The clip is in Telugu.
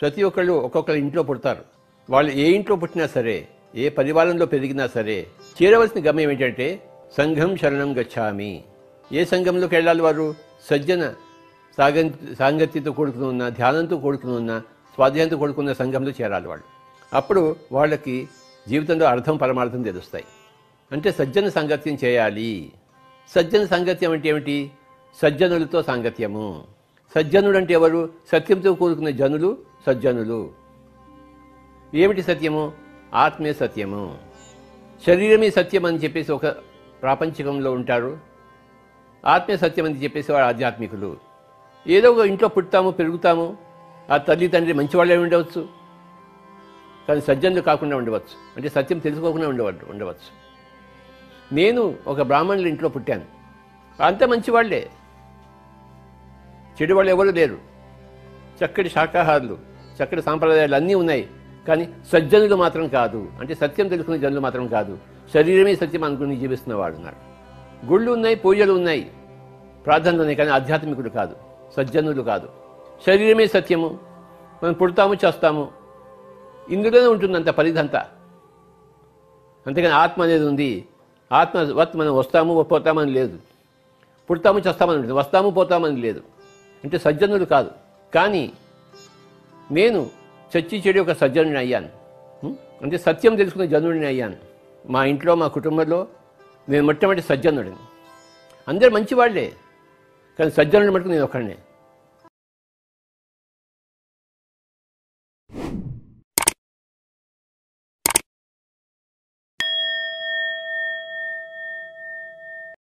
ప్రతి ఒక్కళ్ళు ఒక్కొక్కరి ఇంట్లో పుడతారు. వాళ్ళు ఏ ఇంట్లో పుట్టినా సరే ఏ పరివారంలో పెరిగినా సరే చేరవలసిన గమ్యం ఏంటంటే సంఘం శరణం గచ్చామి. ఏ సంఘంలోకి వెళ్ళాలి వారు? సజ్జన సాగం సాంగత్యంతో కూడుకుని ఉన్న ధ్యానంతో కూడుకుని ఉన్న స్వాధ్యాయంతో కూడుకున్న సంఘంలో చేరాలి వాళ్ళు. అప్పుడు వాళ్ళకి జీవితంలో అర్థం పరమార్థం తెలుస్తాయి. అంటే సజ్జన సాంగత్యం చేయాలి. సజ్జన సాంగత్యం అంటే ఏమిటి? సజ్జనులతో సాంగత్యము. సజ్జనుడు అంటే ఎవరు? సత్యంతో కోరుకున్న జనులు సజ్జనులు. ఏమిటి సత్యము? ఆత్మే సత్యము. శరీరమే సత్యం అని చెప్పేసి ఒక ప్రాపంచికంలో ఉంటారు. ఆత్మే సత్యం అని చెప్పేసి వాడు ఆధ్యాత్మికులు. ఏదో ఒక ఇంట్లో పుడతాము పెరుగుతాము. ఆ తల్లి తండ్రి మంచివాళ్ళే ఉండవచ్చు. కానీ సజ్జనులు కాకుండా ఉండవచ్చు. అంటే సత్యం తెలుసుకోకుండా ఉండవచ్చు ఉండవచ్చు. నేను ఒక బ్రాహ్మణుల ఇంట్లో పుట్టాను. అంత మంచివాళ్ళే చెడు వాళ్ళు ఎవరు లేరు. చక్కటి శాకాహారులు చక్కటి సాంప్రదాయాలు అన్నీ ఉన్నాయి. కానీ సజ్జనులు మాత్రం కాదు. అంటే సత్యం తెలుసుకునే జనులు మాత్రం కాదు. శరీరమే సత్యం అనుకుని జీవిస్తున్న వాడు ఉన్నాడు గుళ్ళు ఉన్నాయి పూజలు ఉన్నాయి. ప్రార్థనలు ఉన్నాయి కానీ ఆధ్యాత్మికుడు కాదు. సజ్జనులు కాదు. శరీరమే సత్యము. మనం పుడతాము చేస్తాము. ఇందులోనే ఉంటుంది అంత పరిధంతా. అంతేకాని ఆత్మ అనేది ఉంది. ఆత్మ వత్ మనం వస్తాము పోతామని లేదు. పుడతాము చేస్తామని ఉంటుంది వస్తాము పోతామని లేదు. అంటే సజ్జనులు కాదు. కానీ నేను చచ్చి చెడి ఒక సజ్జనుడిని అయ్యాను. అంటే సత్యం తెలుసుకునే జనుడిని అయ్యాను. మా ఇంట్లో మా కుటుంబంలో నేను మొట్టమొదటి సజ్జనుడిని. అందరు మంచివాళ్ళే. కానీ సజ్జనుడు మటుకు నేను ఒకడినే.